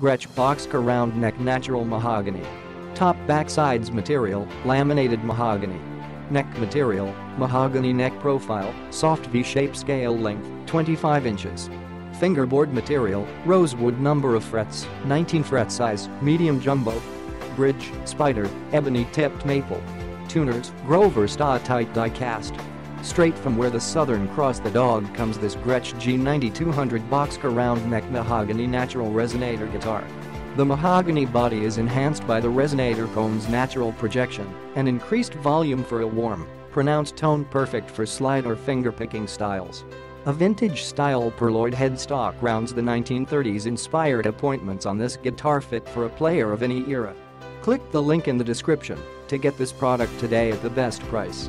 Gretsch Boxcar round neck natural mahogany. Top backsides material, laminated mahogany. Neck material, mahogany neck profile, soft V-shape scale length, 25 inches. Fingerboard material, rosewood number of frets, 19 fret size, medium jumbo. Bridge, spider, ebony tipped maple. Tuners, Grover Sta-Tite die cast. Straight from where the Southern Cross the dog comes this Gretsch G9200 Boxcar round neck mahogany natural resonator guitar. The mahogany body is enhanced by the resonator cone's natural projection and increased volume for a warm, pronounced tone perfect for slide or fingerpicking styles. A vintage-style pearloid headstock rounds the 1930s inspired appointments on this guitar fit for a player of any era. Click the link in the description to get this product today at the best price.